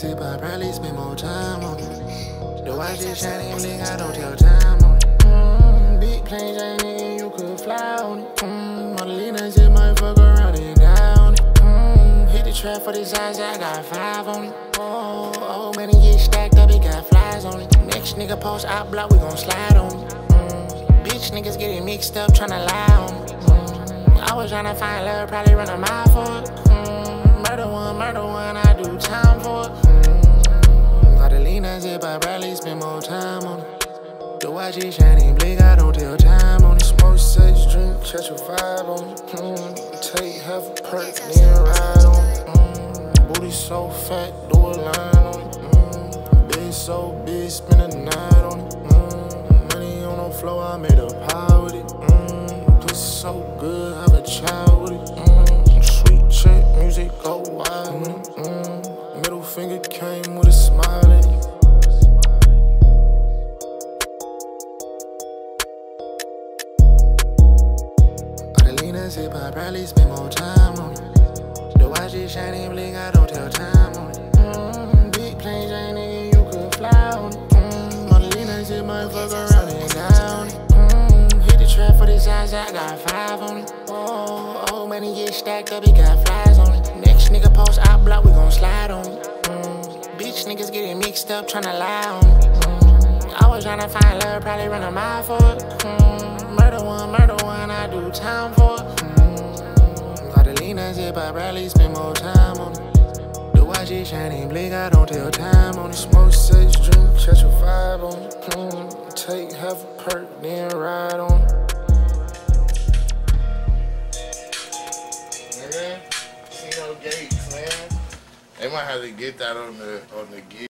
but I probably spend more time on it. The watch is shining, blink, I don't tell time on it. Mm, big planes, ain't nigga, you could fly on it. Mm, Modelina just might fuck around and die on it. Mm, hit the trap for this eyes, I got five on it. Oh, oh, man, it get stacked up, it got flies on it. Next nigga post out block, we gon' slide on it. Mm, bitch niggas getting mixed up, tryna lie on it. Mm, I was tryna find love, probably run a mile for it. Mm, murder one, murder one, if I probably spend more time on it. The is shining, blink, I don't tell time on it. Smoke, sex, drink, catch a vibe on it. Mm, take half a perk, then ride on it. Mm, booty so fat, do a line on it. Mm, bed so big, spend a night on it. Mm, money on the floor, I made a pie with it. Mm, pussy so good, have a child with it. Mm, sweet chick, music go wild with it. Mm, middle finger came with a Adelina sip, I probably spend more time on it. The watch is shining, blink, I don't tell time on it. Mm, big planes, ain't nigga, you could fly on it. Mm, Adelina sip, might fuck around and die on it. Mm, hit the trap for this eyes, I got five on it. Oh, oh, man, it get stacked up, it got flies on it. Next nigga post out block, we gon' slide on it. Mm, bitch niggas getting mixed up, tryna lie on it. Mm, I was tryna find love, probably run a mile for it. Mm, murder one, murder one, I do time lean as I probably spend more time on it. The watch is shining, blink, I don't tell time on it. Smoke, sex, drink, catch a vibe on it. Mm, take half a perk, then ride on it. See no gates, man. They might have to get that on the on the gig.